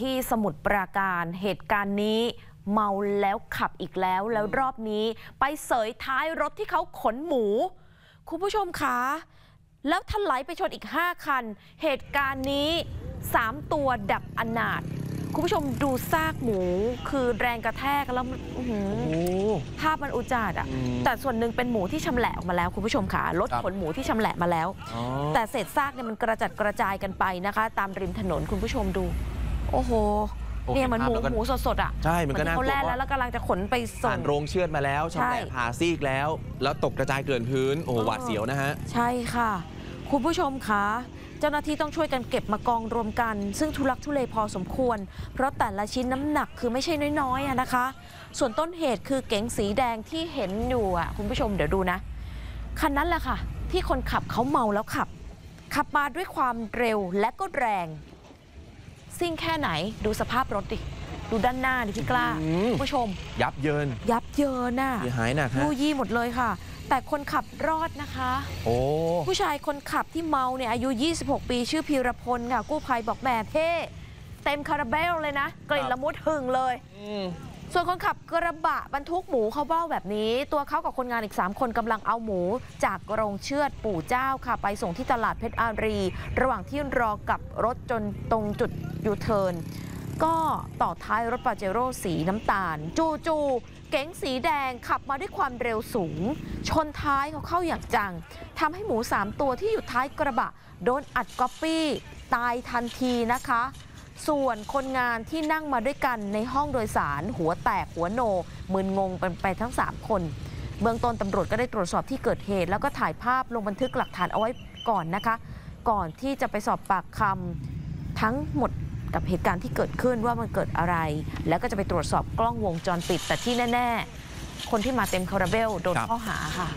ที่สมุทรปราการเหตุการณ์นี้เมาแล้วขับอีกแล้วแล้วรอบนี้ไปเสยท้ายรถที่เขาขนหมู คุณผู้ชมคะแล้วถลายไปชนอีก 5 คัน เหตุการณ์นี้ 3 ตัวดับอนาถคุณผู้ชมดูซากหมู คือแรงกระแทกแล้วมันอื้อหือโอ้ภาพมันอุจาดอะอืมแต่ส่วนหนึ่งเป็นหมูที่ชำแหละออกมาแล้ว คุณผู้ชมค่ะรถครับขนหมูที่ชำแหละมาแล้วอ๋อแต่เศษซากเนี่ยมันกระจัดกระจายกันไปนะคะ ตามริมถนนคุณผู้ชมดู โอ้โหโอ้เนี่ยเหมือนหมูเห็นภาพแล้วก็หมูสดๆอะใช่มันก็น่าเขากลัวแล่แล้วว่าแล้วกำลังจะขนไปส่ผ่างนโรงเชือดมาแล้วใช่ชำแหละผ่าซีกแล้ว แล้วตกกระจายเกลื่อนพื้นโอ้โหเออหวาดเสียวนะฮะใช่ค่ะ คุณผู้ชมคะเจ้าหน้าที่ต้องช่วยกันเก็บมากองรวมกัน ซึ่งทุลักทุเลพอสมควร เพราะแต่ละชิ้นน้ำหนักคือไม่ใช่น้อยๆอะนะคะ ส่วนต้นเหตุคือเก๋งสีแดงที่เห็นอยู่อะคุณผู้ชมเดี๋ยวดูนะคันนั้นแหละค่ะ ที่คนขับเขาเมาแล้วขับ ขับมาด้วยความเร็วและก็แรง ซิ่งแค่ไหน ดูสภาพรถดิ ดูด้านหน้าดิพี่กล้าอืมคุณผู้ชม ยับเยิน ยับเยินน่ะเสียหายหนักฮะยู่ยี่หมดเลยค่ะ แต่คนขับรอดนะคะ โอ้ ผู้ชายคนขับที่เมาเนี่ยอายุ 26 ปี ชื่อพีรพลค่ะ กู้ภัยบอกแหม่เท่เต็มคาราเบลเลยนะ กลิ่นละมุดหึงเลยอืม ส่วนคนขับกระบะบรรทุกหมูเขาเบ้าแบบนี้ ตัวเขากับคนงานอีก 3 คนกำลังเอาหมู จากโรงเชือดปู่เจ้าค่ะ ไปส่งที่ตลาดเพชรอารี ระหว่างที่รอกับรถจนตรงจุดยูเทิร์นก็ต่อท้ายรถปาเจโร่สีน้ำตาล จู่จูเก๋งสีแดงขับมาด้วยความเร็วสูง ชนท้ายเขาเข้าอย่างจังทำให้หมู 3 ตัวที่อยู่ท้ายกระบะ โดนอัดก๊อปปี้ ตายทันทีนะคะ ส่วนคนงานที่นั่งมาด้วยกันในห้องโดยสาร หัวแตกหัวโนมึนงงเป็นไปทั้ง 3 คน เบื้องต้นตำรวจก็ได้ตรวจสอบที่เกิดเหตุ แล้วก็ถ่ายภาพลงบันทึกหลักฐานเอาไว้ก่อนนะคะ ก่อนที่จะไปสอบปากคำทั้งหมดกับเหตุการณ์ที่เกิดขึ้นว่ามันเกิดอะไร แล้วก็จะไปตรวจสอบกล้องวงจรปิดแต่ที่แน่ ๆ คนที่มาเต็มคาราเบลโดนข้อหาค่ะ